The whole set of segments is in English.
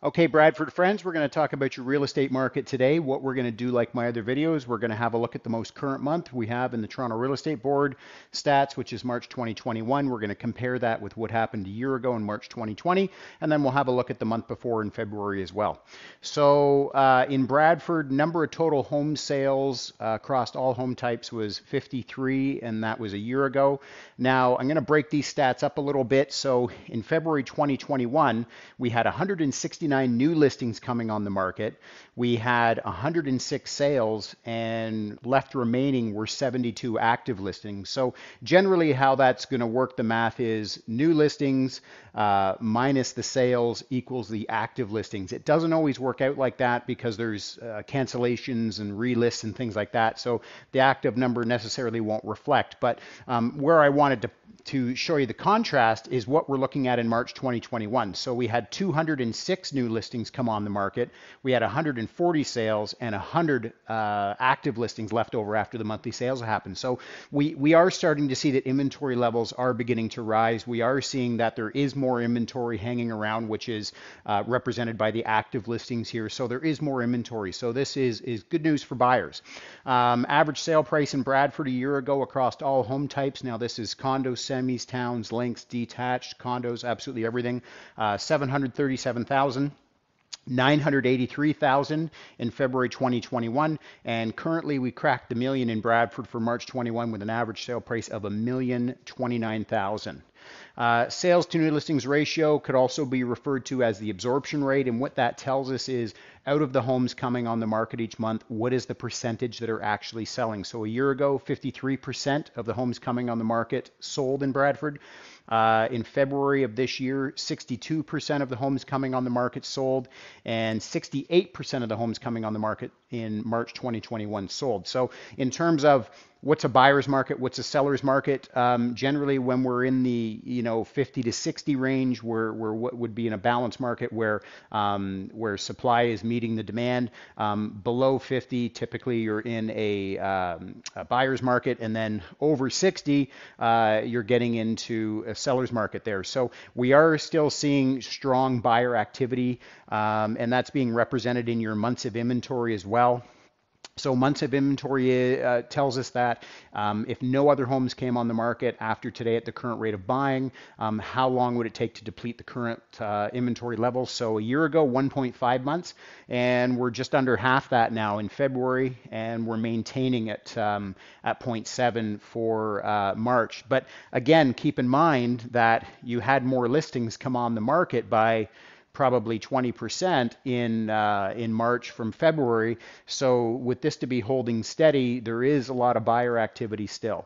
Okay, Bradford friends, we're going to talk about your real estate market today. What we're going to do, like my other videos, we're going to have a look at the most current month we have in the Toronto Real Estate Board stats, which is March 2021. We're going to compare that with what happened a year ago in March 2020, and then we'll have a look at the month before in February as well. So uh, in Bradford, number of total home sales uh, across all home types was 53, and that was a year ago. Now I'm going to break these stats up a little bit. So in February 2021, we had 160 69 new listings coming on the market. We had 106 sales and left remaining were 72 active listings. So generally how that's going to work, the math is new listings uh, minus the sales equals the active listings. It doesn't always work out like that because there's uh, cancellations and relists and things like that. So the active number necessarily won't reflect. But um, where I wanted to to show you the contrast is what we're looking at in March 2021. So we had 206 new listings come on the market. We had 140 sales and 100 uh, active listings left over after the monthly sales happened. So we, we are starting to see that inventory levels are beginning to rise. We are seeing that there is more inventory hanging around, which is uh, represented by the active listings here. So there is more inventory. So this is, is good news for buyers. Um, average sale price in Bradford a year ago across all home types. Now this is condo semis, towns, links, detached, condos, absolutely everything. Uh, 737,000. 983,000 in February 2021, and currently we cracked the million in Bradford for March 21 with an average sale price of a million million twenty-nine thousand. Uh, sales to new listings ratio could also be referred to as the absorption rate. And what that tells us is out of the homes coming on the market each month, what is the percentage that are actually selling? So a year ago, 53% of the homes coming on the market sold in Bradford. Uh, in February of this year, 62% of the homes coming on the market sold, and 68% of the homes coming on the market in March 2021 sold. So, in terms of what's a buyer's market, what's a seller's market, um, generally when we're in the you know 50 to 60 range, we're, we're what would be in a balanced market where um, where supply is meeting the demand. Um, below 50, typically you're in a, um, a, buyer's market, and then over 60, uh, you're getting into a seller's market there. So we are still seeing strong buyer activity, um, and that's being represented in your months of inventory as well. So months of inventory uh, tells us that um, if no other homes came on the market after today at the current rate of buying, um, how long would it take to deplete the current uh, inventory levels? So a year ago, 1.5 months, and we're just under half that now in February, and we're maintaining it um, at 0.7 for uh, March. But again, keep in mind that you had more listings come on the market by probably 20% in uh, in March from February. So with this to be holding steady, there is a lot of buyer activity still.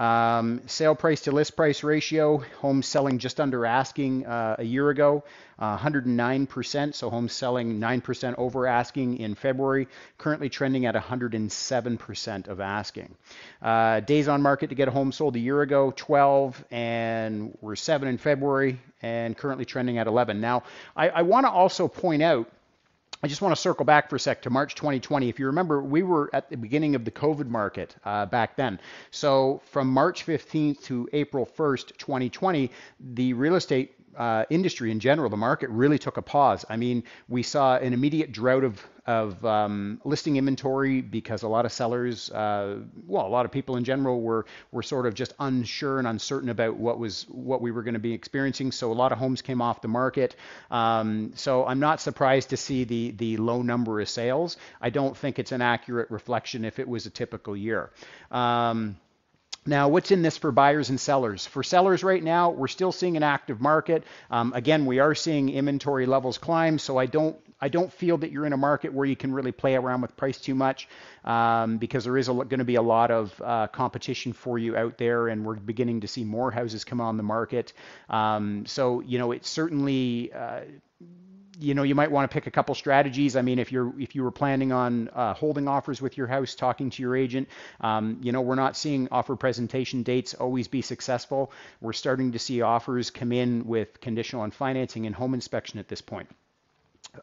Um, sale price to list price ratio, homes selling just under asking uh, a year ago, uh, 109%. So homes selling 9% over asking in February, currently trending at 107% of asking. Uh, days on market to get a home sold a year ago, 12, and we're 7 in February, and currently trending at 11. Now, I, I want to also point out I just want to circle back for a sec to March 2020. If you remember, we were at the beginning of the COVID market uh, back then. So from March 15th to April 1st, 2020, the real estate uh, industry in general, the market really took a pause. I mean, we saw an immediate drought of, of um, listing inventory because a lot of sellers, uh, well, a lot of people in general were were sort of just unsure and uncertain about what was what we were going to be experiencing. So a lot of homes came off the market. Um, so I'm not surprised to see the the low number of sales. I don't think it's an accurate reflection if it was a typical year. Um, now, what's in this for buyers and sellers? For sellers right now, we're still seeing an active market. Um, again, we are seeing inventory levels climb, so I don't I don't feel that you're in a market where you can really play around with price too much um, because there is going to be a lot of uh, competition for you out there, and we're beginning to see more houses come on the market. Um, so you know, it's certainly uh, you know, you might want to pick a couple strategies. I mean, if you're if you were planning on uh, holding offers with your house, talking to your agent, um, you know, we're not seeing offer presentation dates always be successful. We're starting to see offers come in with conditional on financing and home inspection at this point.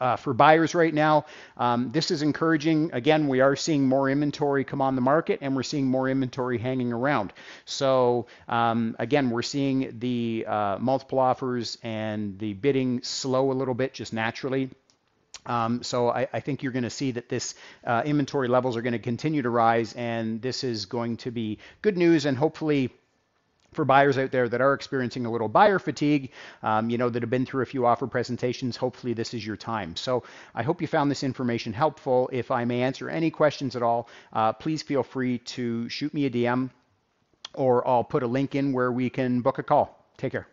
Uh, for buyers right now, um, this is encouraging. Again, we are seeing more inventory come on the market and we're seeing more inventory hanging around. So um, again, we're seeing the uh, multiple offers and the bidding slow a little bit just naturally. Um, so I, I, think you're going to see that this uh, inventory levels are going to continue to rise, and this is going to be good news, and hopefully for buyers out there that are experiencing a little buyer fatigue, um, you know, that have been through a few offer presentations, hopefully this is your time. So I hope you found this information helpful. If I may answer any questions at all, uh, please feel free to shoot me a DM or I'll put a link in where we can book a call. Take care.